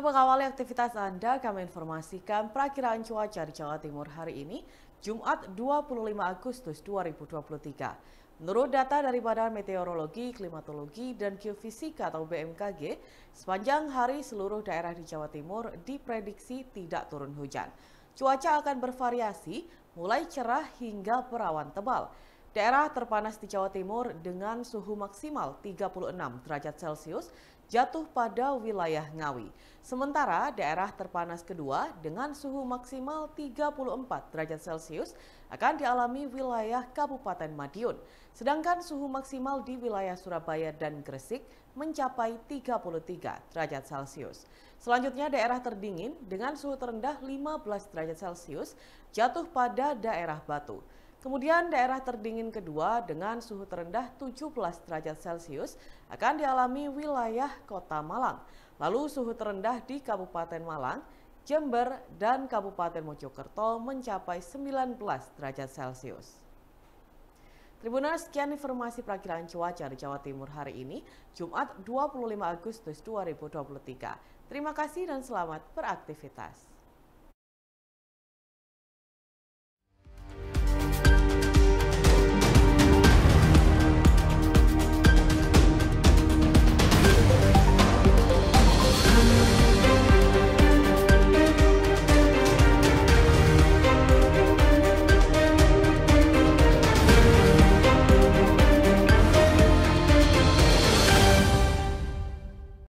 mengawali aktivitas Anda, kami informasikan perakiraan cuaca di Jawa Timur hari ini, Jumat 25 Agustus 2023. Menurut data dari Badan Meteorologi, Klimatologi, dan Geofisika atau BMKG, sepanjang hari seluruh daerah di Jawa Timur diprediksi tidak turun hujan. Cuaca akan bervariasi, mulai cerah hingga berawan tebal. Daerah terpanas di Jawa Timur dengan suhu maksimal 36 derajat Celcius jatuh pada wilayah Ngawi. Sementara daerah terpanas kedua dengan suhu maksimal 34 derajat Celcius akan dialami wilayah Kabupaten Madiun. Sedangkan suhu maksimal di wilayah Surabaya dan Gresik mencapai 33 derajat Celcius. Selanjutnya daerah terdingin dengan suhu terendah 15 derajat Celcius jatuh pada daerah Batu. Kemudian daerah terdingin kedua dengan suhu terendah 17 derajat Celcius akan dialami wilayah kota Malang. Lalu suhu terendah di Kabupaten Malang, Jember, dan Kabupaten Mojokerto mencapai 19 derajat Celcius. Tribuners, sekian informasi perakiraan cuaca di Jawa Timur hari ini, Jumat 25 Agustus 2023. Terima kasih dan selamat beraktivitas.